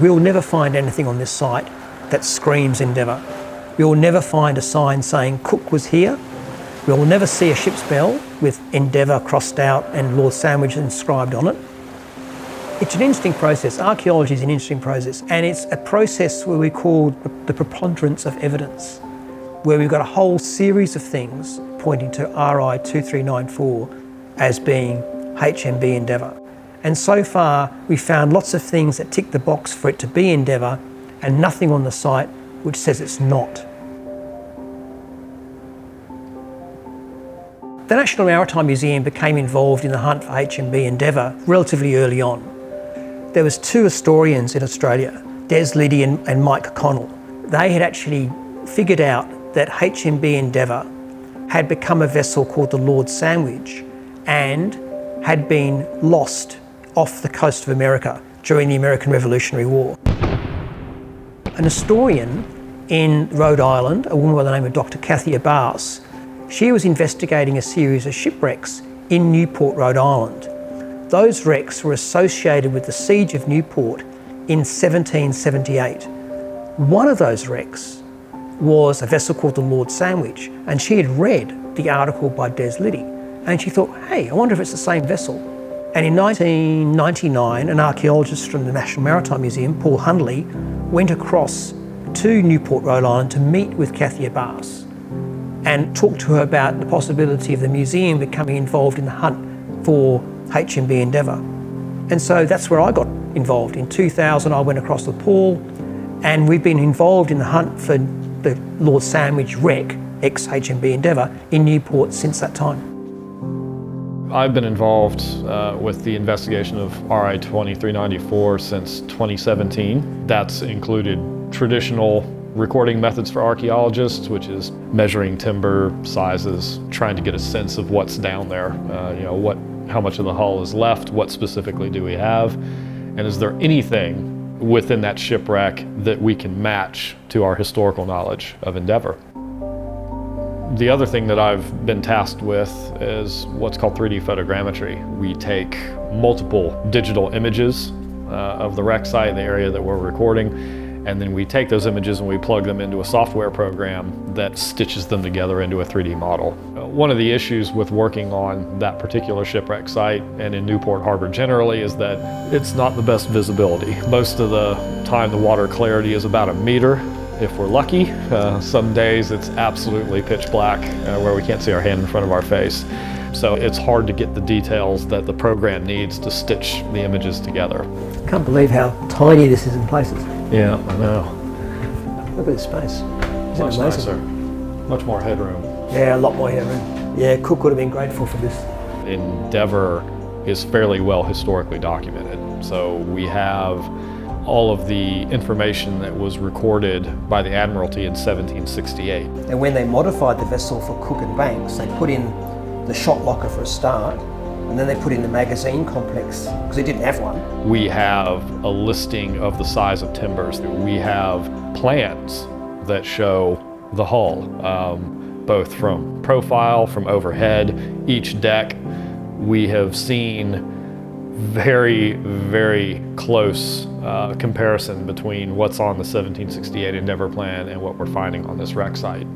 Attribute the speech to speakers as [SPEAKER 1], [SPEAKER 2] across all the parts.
[SPEAKER 1] We'll never find anything on this site that screams Endeavour. We will never find a sign saying Cook was here. We'll never see a ship's bell with Endeavour crossed out and Lord Sandwich inscribed on it. It's an interesting process. Archaeology is an interesting process, and it's a process where we call the preponderance of evidence, where we've got a whole series of things pointing to RI 2394 as being HMB Endeavour. And so far, we found lots of things that tick the box for it to be Endeavour, and nothing on the site which says it's not. The National Maritime Museum became involved in the hunt for HMB Endeavour relatively early on. There was two historians in Australia, Des Liddy and, and Mike Connell. They had actually figured out that HMB Endeavour had become a vessel called the Lord Sandwich and had been lost off the coast of America during the American Revolutionary War. An historian in Rhode Island, a woman by the name of Dr. Kathy Abbass, she was investigating a series of shipwrecks in Newport, Rhode Island. Those wrecks were associated with the siege of Newport in 1778. One of those wrecks was a vessel called the Lord Sandwich, and she had read the article by Des Liddy, and she thought, hey, I wonder if it's the same vessel. And in 1999, an archaeologist from the National Maritime Museum, Paul Hundley, went across to Newport, Rhode Island to meet with Kathy Abbass and talk to her about the possibility of the museum becoming involved in the hunt for HMB Endeavour. And so that's where I got involved. In 2000, I went across with Paul, and we've been involved in the hunt for the Lord Sandwich wreck, ex HMB Endeavour, in Newport since that time.
[SPEAKER 2] I've been involved uh, with the investigation of RI 2394 since 2017. That's included traditional recording methods for archaeologists, which is measuring timber sizes, trying to get a sense of what's down there. Uh, you know, what, how much of the hull is left, what specifically do we have, and is there anything within that shipwreck that we can match to our historical knowledge of Endeavour. The other thing that I've been tasked with is what's called 3D photogrammetry. We take multiple digital images uh, of the wreck site, the area that we're recording, and then we take those images and we plug them into a software program that stitches them together into a 3D model. Uh, one of the issues with working on that particular shipwreck site and in Newport Harbor generally is that it's not the best visibility. Most of the time the water clarity is about a meter if we're lucky. Uh, some days it's absolutely pitch black uh, where we can't see our hand in front of our face. So it's hard to get the details that the program needs to stitch the images together.
[SPEAKER 1] I Can't believe how tiny this is in places.
[SPEAKER 2] Yeah, I know.
[SPEAKER 1] Look at this space.
[SPEAKER 2] Isn't Much nicer. Much more headroom.
[SPEAKER 1] Yeah, a lot more headroom. Yeah, Cook would have been grateful for this.
[SPEAKER 2] Endeavour is fairly well historically documented. So we have all of the information that was recorded by the Admiralty in 1768.
[SPEAKER 1] And when they modified the vessel for Cook and Banks, they put in the shot locker for a start, and then they put in the magazine complex because they didn't have one.
[SPEAKER 2] We have a listing of the size of timbers. We have plans that show the hull, um, both from profile, from overhead, each deck. We have seen very, very close uh, comparison between what's on the 1768 Endeavour plan and what we're finding on this wreck site.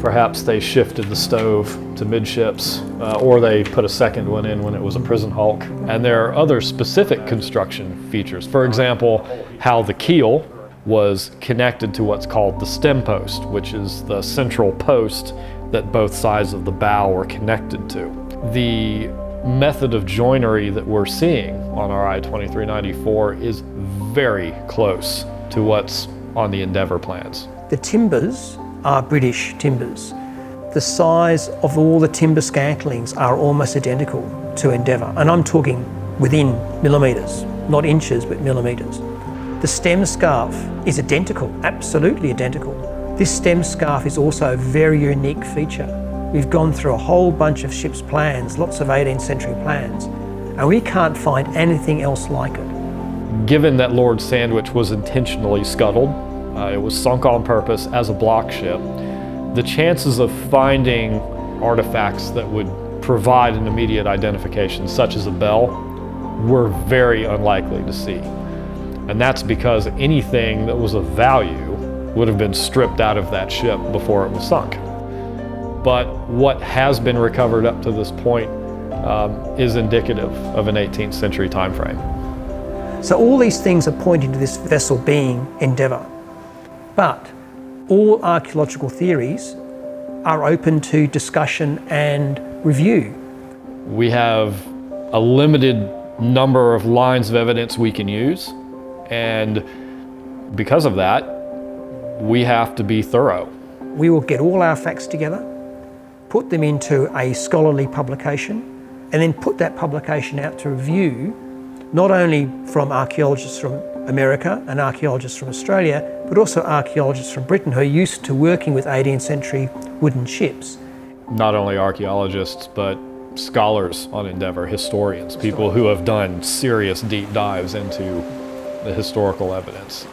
[SPEAKER 2] Perhaps they shifted the stove to midships uh, or they put a second one in when it was a prison hulk. And there are other specific construction features. For example, how the keel was connected to what's called the stem post, which is the central post that both sides of the bow were connected to. The method of joinery that we're seeing on our RI 2394 is very close to what's on the Endeavour plans.
[SPEAKER 1] The timbers are British timbers. The size of all the timber scantlings are almost identical to Endeavour, and I'm talking within millimetres, not inches, but millimetres. The stem scarf is identical, absolutely identical. This stem scarf is also a very unique feature. We've gone through a whole bunch of ships' plans, lots of 18th century plans, and we can't find anything else like it.
[SPEAKER 2] Given that Lord Sandwich was intentionally scuttled, uh, it was sunk on purpose as a block ship, the chances of finding artifacts that would provide an immediate identification, such as a bell, were very unlikely to see. And that's because anything that was of value would have been stripped out of that ship before it was sunk. But what has been recovered up to this point um, is indicative of an 18th century time frame.
[SPEAKER 1] So all these things are pointing to this vessel being Endeavour. But all archaeological theories are open to discussion and review.
[SPEAKER 2] We have a limited number of lines of evidence we can use, and because of that, we have to be thorough.
[SPEAKER 1] We will get all our facts together, put them into a scholarly publication, and then put that publication out to review, not only from archaeologists from America and archaeologists from Australia, but also archaeologists from Britain who are used to working with 18th century wooden ships.
[SPEAKER 2] Not only archaeologists, but scholars on Endeavour, historians, people who have done serious deep dives into the historical evidence.